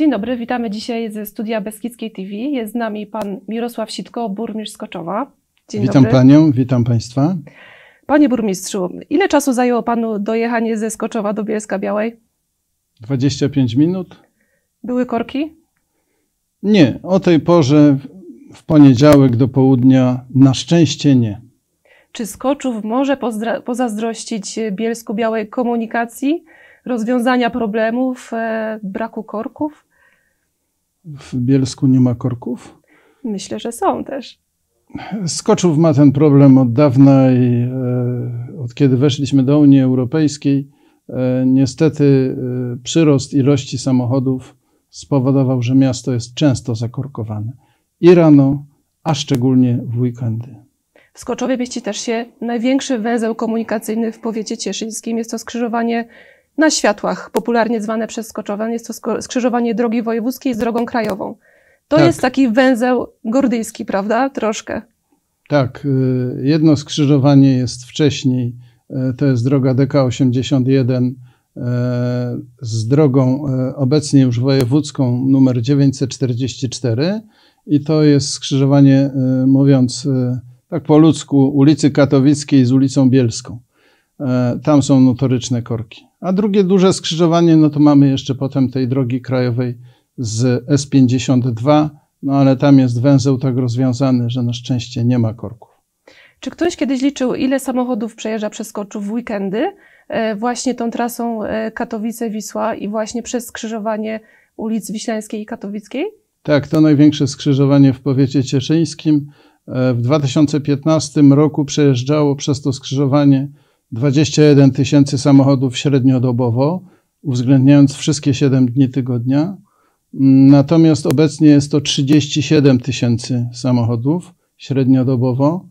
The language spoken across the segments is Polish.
Dzień dobry, witamy dzisiaj ze studia Beskidzkiej TV. Jest z nami pan Mirosław Sitko, burmistrz Skoczowa. Dzień witam dobry. panią, witam państwa. Panie burmistrzu, ile czasu zajęło panu dojechanie ze Skoczowa do Bielska Białej? 25 minut. Były korki? Nie, o tej porze w poniedziałek do południa na szczęście nie. Czy Skoczów może pozazdrościć Bielsku Białej komunikacji, rozwiązania problemów, e, braku korków? W Bielsku nie ma korków? Myślę, że są też. Skoczów ma ten problem od dawna i e, od kiedy weszliśmy do Unii Europejskiej, e, niestety e, przyrost ilości samochodów spowodował, że miasto jest często zakorkowane. I rano, a szczególnie w weekendy. W Skoczowie mieści też się największy węzeł komunikacyjny w powiecie cieszyńskim. Jest to skrzyżowanie na światłach, popularnie zwane przez Skoczowan. Jest to skrzyżowanie drogi wojewódzkiej z drogą krajową. To tak. jest taki węzeł gordyjski, prawda? Troszkę. Tak. Y, jedno skrzyżowanie jest wcześniej. Y, to jest droga DK81 y, z drogą obecnie już wojewódzką numer 944 i to jest skrzyżowanie, mówiąc tak po ludzku, ulicy Katowickiej z ulicą Bielską. Tam są notoryczne korki. A drugie duże skrzyżowanie, no to mamy jeszcze potem tej drogi krajowej z S52, no ale tam jest węzeł tak rozwiązany, że na szczęście nie ma korków. Czy ktoś kiedyś liczył, ile samochodów przejeżdża przez Koczów w weekendy e, właśnie tą trasą e, Katowice-Wisła i właśnie przez skrzyżowanie ulic Wiślańskiej i Katowickiej? Tak, to największe skrzyżowanie w powiecie cieszyńskim. E, w 2015 roku przejeżdżało przez to skrzyżowanie 21 tysięcy samochodów średniodobowo, uwzględniając wszystkie 7 dni tygodnia. Natomiast obecnie jest to 37 tysięcy samochodów średniodobowo,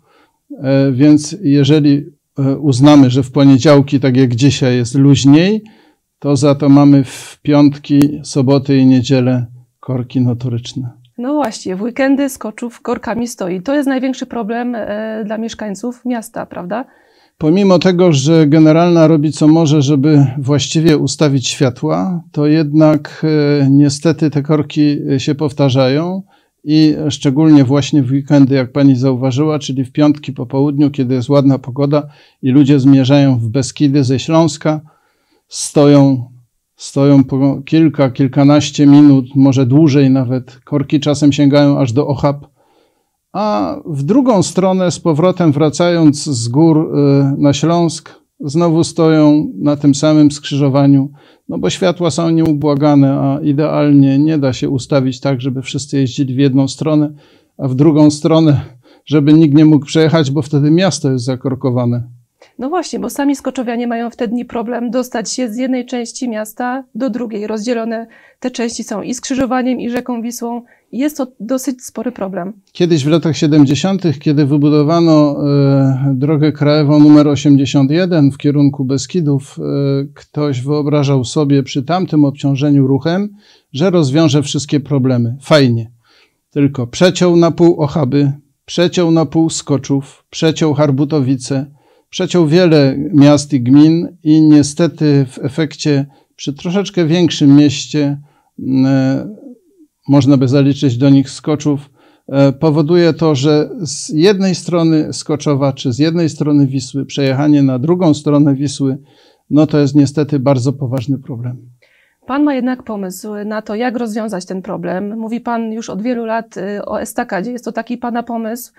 e, więc jeżeli e, uznamy, że w poniedziałki, tak jak dzisiaj, jest luźniej, to za to mamy w piątki, soboty i niedzielę korki notoryczne. No właśnie, w weekendy skoczów korkami stoi. To jest największy problem e, dla mieszkańców miasta, prawda? Pomimo tego, że generalna robi co może, żeby właściwie ustawić światła, to jednak e, niestety te korki e, się powtarzają i szczególnie właśnie w weekendy, jak pani zauważyła, czyli w piątki po południu, kiedy jest ładna pogoda i ludzie zmierzają w Beskidy ze Śląska, stoją, stoją po kilka, kilkanaście minut, może dłużej nawet. Korki czasem sięgają aż do Ochab a w drugą stronę, z powrotem wracając z gór y, na Śląsk, znowu stoją na tym samym skrzyżowaniu, no bo światła są nieubłagane, a idealnie nie da się ustawić tak, żeby wszyscy jeździli w jedną stronę, a w drugą stronę, żeby nikt nie mógł przejechać, bo wtedy miasto jest zakorkowane. No właśnie, bo sami skoczowianie mają wtedy problem dostać się z jednej części miasta do drugiej. Rozdzielone te części są i skrzyżowaniem, i rzeką Wisłą. Jest to dosyć spory problem. Kiedyś w latach 70., kiedy wybudowano e, drogę krajową numer 81 w kierunku Beskidów, e, ktoś wyobrażał sobie przy tamtym obciążeniu ruchem, że rozwiąże wszystkie problemy. Fajnie. Tylko przeciął na pół Ochaby, przeciął na pół Skoczów, przeciął Harbutowice, przeciął wiele miast i gmin i niestety w efekcie przy troszeczkę większym mieście e, można by zaliczyć do nich skoczów, e, powoduje to, że z jednej strony Skoczowa, czy z jednej strony Wisły, przejechanie na drugą stronę Wisły, no to jest niestety bardzo poważny problem. Pan ma jednak pomysł na to, jak rozwiązać ten problem. Mówi Pan już od wielu lat e, o estakadzie. Jest to taki Pana pomysł,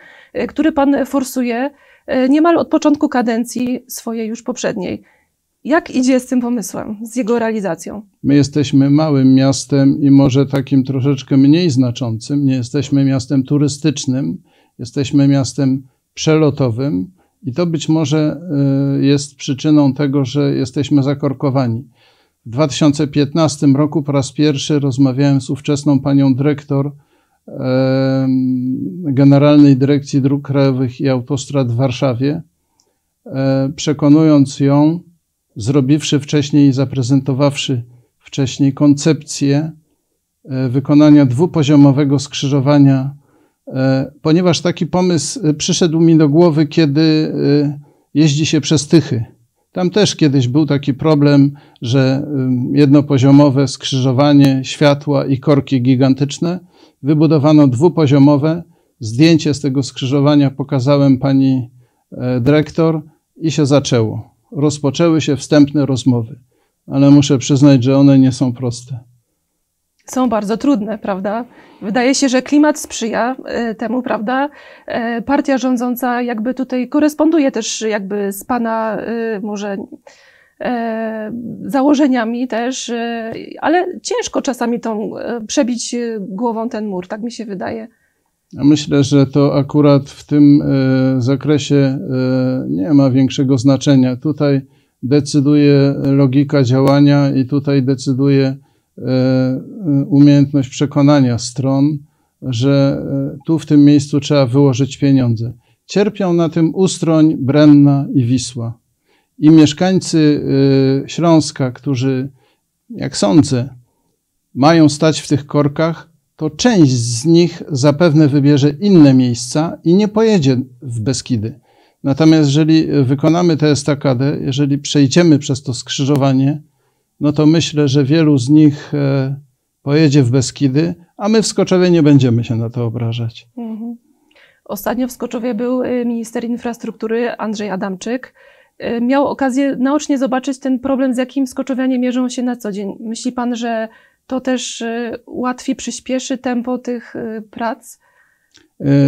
który Pan forsuje E, niemal od początku kadencji swojej już poprzedniej. Jak idzie z tym pomysłem, z jego realizacją? My jesteśmy małym miastem i może takim troszeczkę mniej znaczącym. Nie jesteśmy miastem turystycznym, jesteśmy miastem przelotowym i to być może jest przyczyną tego, że jesteśmy zakorkowani. W 2015 roku po raz pierwszy rozmawiałem z ówczesną panią dyrektor Generalnej Dyrekcji Dróg Krajowych i Autostrad w Warszawie, e, przekonując ją, zrobiwszy wcześniej i zaprezentowawszy wcześniej koncepcję e, wykonania dwupoziomowego skrzyżowania, e, ponieważ taki pomysł przyszedł mi do głowy, kiedy jeździ się przez Tychy. Tam też kiedyś był taki problem, że jednopoziomowe skrzyżowanie światła i korki gigantyczne. Wybudowano dwupoziomowe. Zdjęcie z tego skrzyżowania pokazałem pani e, dyrektor i się zaczęło. Rozpoczęły się wstępne rozmowy, ale muszę przyznać, że one nie są proste są bardzo trudne, prawda? Wydaje się, że klimat sprzyja e, temu, prawda? E, partia rządząca jakby tutaj koresponduje też jakby z pana e, może założeniami też, ale ciężko czasami tą przebić głową ten mur, tak mi się wydaje. Myślę, że to akurat w tym zakresie nie ma większego znaczenia. Tutaj decyduje logika działania i tutaj decyduje umiejętność przekonania stron, że e, tu w tym miejscu trzeba wyłożyć pieniądze. Cierpią na tym Ustroń, Brenna i Wisła. I mieszkańcy e, Śląska, którzy, jak sądzę, mają stać w tych korkach, to część z nich zapewne wybierze inne miejsca i nie pojedzie w Beskidy. Natomiast jeżeli wykonamy tę estakadę, jeżeli przejdziemy przez to skrzyżowanie, no to myślę, że wielu z nich e, pojedzie w Beskidy, a my w Skoczowie nie będziemy się na to obrażać. Mhm. Ostatnio w Skoczowie był e, minister infrastruktury Andrzej Adamczyk. E, miał okazję naocznie zobaczyć ten problem, z jakim Skoczowianie mierzą się na co dzień. Myśli pan, że to też łatwiej przyspieszy tempo tych prac?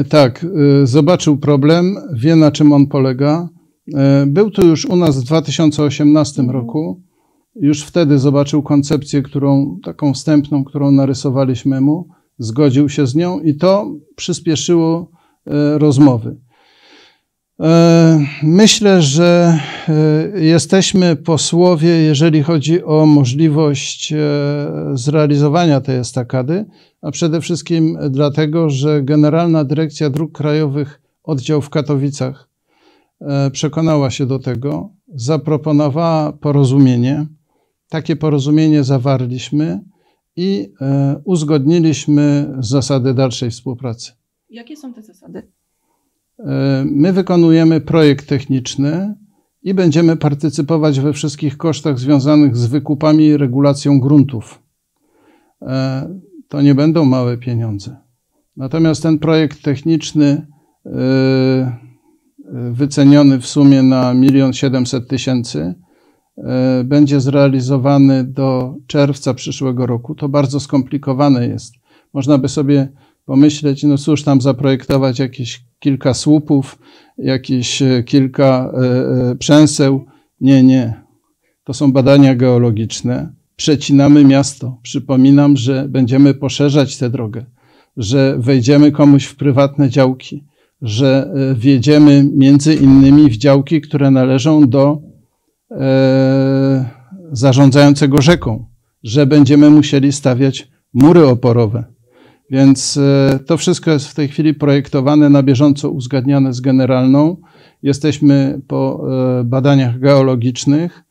Tak, zobaczył problem, wie na czym on polega. Był tu już u nas w 2018 mhm. roku. Już wtedy zobaczył koncepcję, którą, taką wstępną, którą narysowaliśmy mu, zgodził się z nią i to przyspieszyło e, rozmowy. E, myślę, że e, jesteśmy posłowie, jeżeli chodzi o możliwość zrealizowania tej estakady, a przede wszystkim dlatego, że Generalna Dyrekcja Dróg Krajowych, oddział w Katowicach, przekonała się do tego, zaproponowała porozumienie. Takie porozumienie zawarliśmy i e, uzgodniliśmy zasady dalszej współpracy. Jakie są te zasady? E, my wykonujemy projekt techniczny i będziemy partycypować we wszystkich kosztach związanych z wykupami i regulacją gruntów. E, to nie będą małe pieniądze. Natomiast ten projekt techniczny wyceniony w sumie na 1 700 tysięcy będzie zrealizowany do czerwca przyszłego roku, to bardzo skomplikowane jest. Można by sobie pomyśleć, no cóż, tam zaprojektować jakieś kilka słupów, jakieś e, kilka e, przęseł. Nie, nie. To są badania geologiczne. Przecinamy miasto. Przypominam, że będziemy poszerzać tę drogę, że wejdziemy komuś w prywatne działki, że wjedziemy między innymi w działki, które należą do E, zarządzającego rzeką, że będziemy musieli stawiać mury oporowe. Więc e, to wszystko jest w tej chwili projektowane, na bieżąco uzgadniane z generalną. Jesteśmy po e, badaniach geologicznych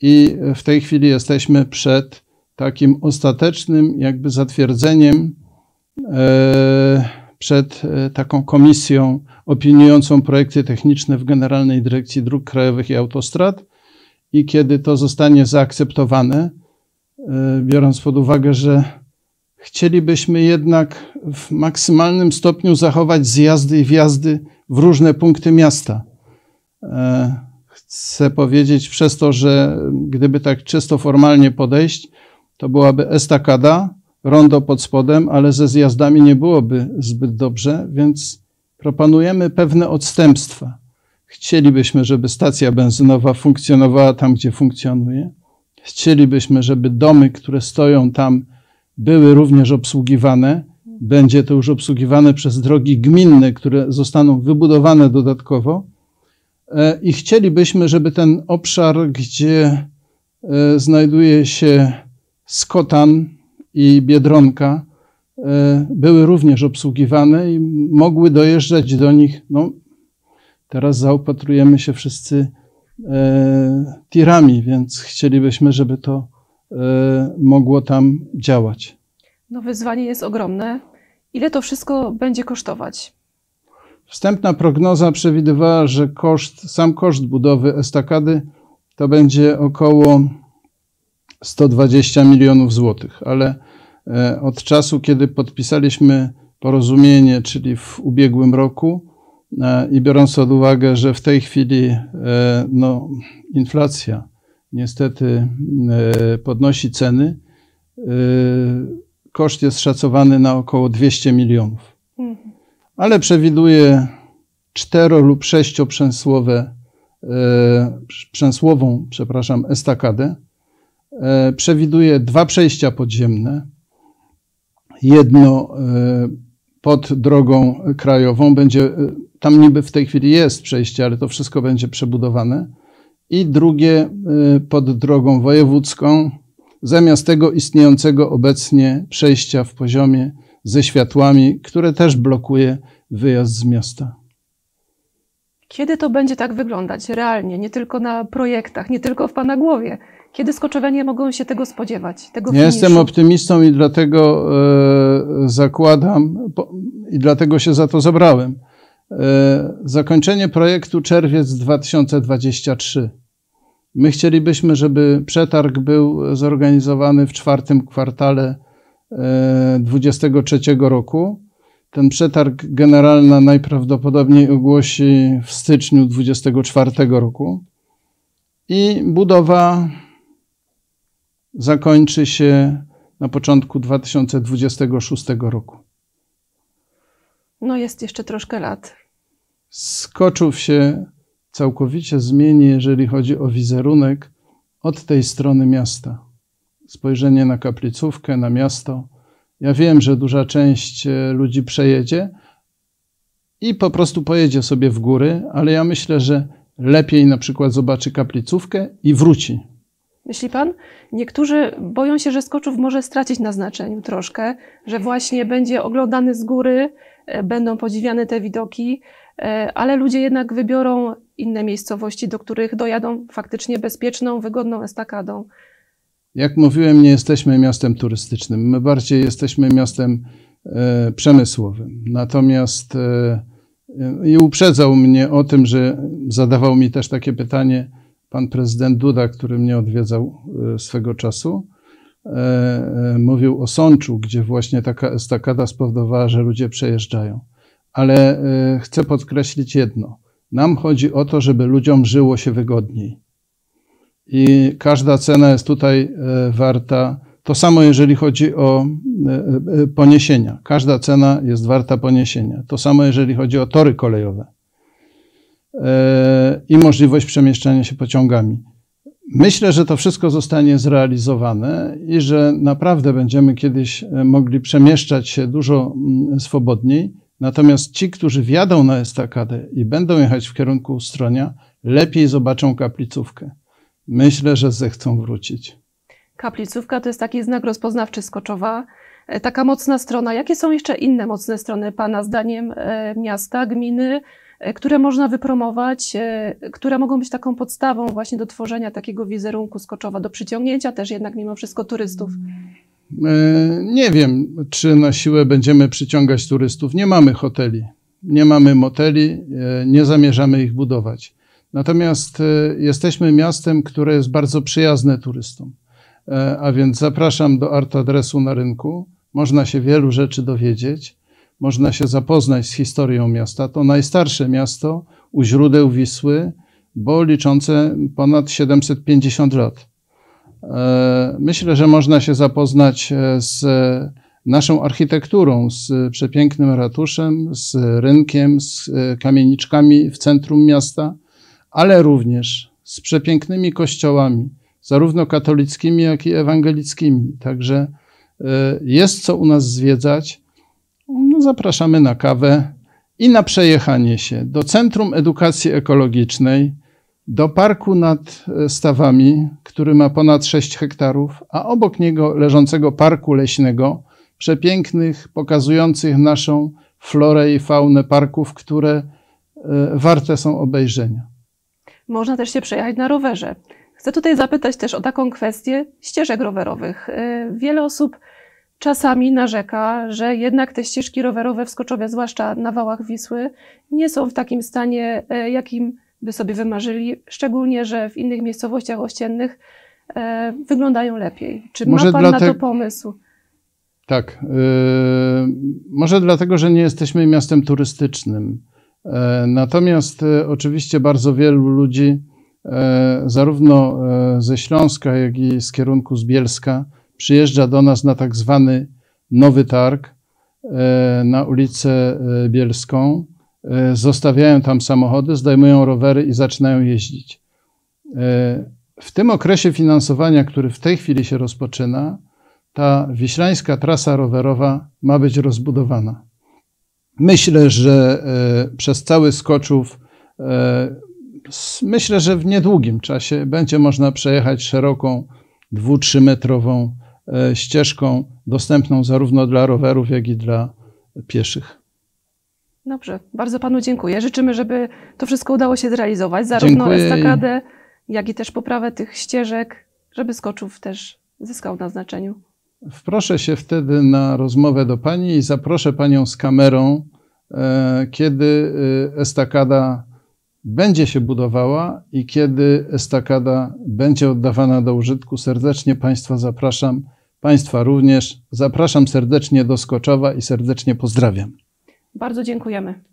i w tej chwili jesteśmy przed takim ostatecznym jakby zatwierdzeniem przed taką komisją opiniującą projekty techniczne w Generalnej Dyrekcji Dróg Krajowych i Autostrad i kiedy to zostanie zaakceptowane, e, biorąc pod uwagę, że chcielibyśmy jednak w maksymalnym stopniu zachować zjazdy i wjazdy w różne punkty miasta. E, chcę powiedzieć przez to, że gdyby tak czysto formalnie podejść, to byłaby estakada, rondo pod spodem, ale ze zjazdami nie byłoby zbyt dobrze, więc proponujemy pewne odstępstwa. Chcielibyśmy, żeby stacja benzynowa funkcjonowała tam, gdzie funkcjonuje. Chcielibyśmy, żeby domy, które stoją tam, były również obsługiwane. Będzie to już obsługiwane przez drogi gminne, które zostaną wybudowane dodatkowo. E, I chcielibyśmy, żeby ten obszar, gdzie e, znajduje się Skotan i Biedronka, e, były również obsługiwane i mogły dojeżdżać do nich no, Teraz zaopatrujemy się wszyscy e, tirami, więc chcielibyśmy, żeby to e, mogło tam działać. No wyzwanie jest ogromne. Ile to wszystko będzie kosztować? Wstępna prognoza przewidywała, że koszt, sam koszt budowy estakady to będzie około 120 milionów złotych, ale e, od czasu, kiedy podpisaliśmy porozumienie, czyli w ubiegłym roku, i biorąc pod uwagę, że w tej chwili e, no, inflacja niestety podnosi ceny, koszt jest szacowany na około 200 milionów. Mhm. Ale przewiduje cztero lub sześcioprzęsłowe, przęsłową, przepraszam, estakadę, E, przewiduje dwa przejścia podziemne. Jedno e, pod drogą krajową będzie, e, tam niby w tej chwili jest przejście, ale to wszystko będzie przebudowane. I drugie pod drogą wojewódzką, zamiast tego istniejącego obecnie przejścia w poziomie ze światłami, które też blokuje wyjazd z miasta. Kiedy to będzie tak wyglądać realnie, nie tylko na projektach, nie tylko w Pana głowie? Kiedy skoczowianie mogą się tego spodziewać? Tego ja jestem optymistą i dlatego e, zakładam, po, i dlatego się za to zabrałem. E, zakończenie projektu czerwiec 2023. My chcielibyśmy, żeby przetarg był zorganizowany w czwartym kwartale 2023 e, roku. Ten przetarg generalny najprawdopodobniej ogłosi w styczniu 2024 roku. I budowa zakończy się na początku 2026 roku. No jest jeszcze troszkę lat. Skoczów się całkowicie zmieni, jeżeli chodzi o wizerunek od tej strony miasta. Spojrzenie na kaplicówkę, na miasto. Ja wiem, że duża część e, ludzi przejedzie i po prostu pojedzie sobie w góry, ale ja myślę, że lepiej na przykład zobaczy kaplicówkę i wróci Myśli pan? Niektórzy boją się, że Skoczów może stracić na znaczeniu troszkę, że właśnie będzie oglądany z góry, będą podziwiane te widoki, e, ale ludzie jednak wybiorą inne miejscowości, do których dojadą faktycznie bezpieczną, wygodną estakadą. Jak mówiłem, nie jesteśmy miastem turystycznym. My bardziej jesteśmy miastem e, przemysłowym. Natomiast e, i uprzedzał mnie o tym, że zadawał mi też takie pytanie, pan prezydent Duda, który mnie odwiedzał e, swego czasu, e, e, mówił o Sączu, gdzie właśnie taka estakada spowodowała, że ludzie przejeżdżają. Ale chcę podkreślić jedno. Nam chodzi o to, żeby ludziom żyło się wygodniej. I każda cena jest tutaj warta. To samo, jeżeli chodzi o poniesienia. Każda cena jest warta poniesienia. To samo, jeżeli chodzi o tory kolejowe. E, i możliwość przemieszczania się pociągami. Myślę, że to wszystko zostanie zrealizowane i że naprawdę będziemy kiedyś e, mogli przemieszczać się dużo mm, swobodniej. Natomiast ci, którzy wjadą na estakadę i będą jechać w kierunku Ustronia, lepiej zobaczą kaplicówkę. Myślę, że zechcą wrócić. Kaplicówka to jest taki znak rozpoznawczy Skoczowa, e, taka mocna strona. Jakie są jeszcze inne mocne strony Pana zdaniem miasta, gminy, E, które można wypromować, e, które mogą być taką podstawą właśnie do tworzenia takiego wizerunku Skoczowa, do przyciągnięcia też jednak mimo wszystko turystów? E, nie wiem, czy na siłę będziemy przyciągać turystów. Nie mamy hoteli, nie mamy moteli, nie zamierzamy ich budować. Natomiast jesteśmy miastem, które jest bardzo przyjazne turystom. A więc zapraszam do art adresu na rynku. Można się wielu rzeczy dowiedzieć można się zapoznać z historią miasta. To najstarsze miasto u źródeł Wisły, bo liczące ponad 750 lat. E, myślę, że można się zapoznać e, z naszą architekturą, z przepięknym ratuszem, z rynkiem, z e, kamieniczkami w centrum miasta, ale również z przepięknymi kościołami, zarówno katolickimi, jak i ewangelickimi. Także jest co u nas zwiedzać no zapraszamy na kawę i na przejechanie się do Centrum Edukacji Ekologicznej, do parku nad e, stawami, który ma ponad 6 hektarów, a obok niego leżącego parku leśnego, przepięknych, pokazujących naszą florę i faunę parków, które e, warte są obejrzenia. Można też się przejechać na rowerze. Chcę tutaj zapytać też o taką kwestię ścieżek rowerowych. E, wiele osób czasami narzeka, że jednak te ścieżki rowerowe w Skoczowie, zwłaszcza na wałach Wisły, nie są w takim stanie, e, jakim by sobie wymarzyli, szczególnie, że w innych miejscowościach ościennych e, wyglądają lepiej. Czy Może ma Pan na to pomysł? Tak. Yy, może dlatego, że nie jesteśmy miastem turystycznym. Natomiast oczywiście bardzo wielu ludzi, zarówno ze Śląska, jak i z kierunku z Bielska, przyjeżdża do nas na tak zwany Nowy Targ e, na ulicę e, Bielską. E, Zostawiają tam samochody, zdejmują rowery i zaczynają jeździć. W tym okresie finansowania, który w tej chwili się rozpoczyna, ta wiślańska trasa rowerowa ma być rozbudowana. Myślę, że przez cały Skoczów, myślę, że w niedługim czasie będzie można przejechać szeroką, dwu, trzymetrową e, ścieżką dostępną zarówno dla rowerów, jak i dla pieszych. Dobrze, bardzo Panu dziękuję. Życzymy, żeby to wszystko udało się zrealizować, zarówno Dziękuję estakadę, jak i też poprawę tych ścieżek, żeby Skoczów też zyskał na znaczeniu. Wproszę się wtedy na rozmowę do pani i zaproszę panią z kamerą, e, kiedy e, estakada będzie się budowała i kiedy estakada będzie oddawana do użytku. Serdecznie Państwa zapraszam, Państwa również. Zapraszam serdecznie do Skoczowa i serdecznie pozdrawiam. Bardzo dziękujemy.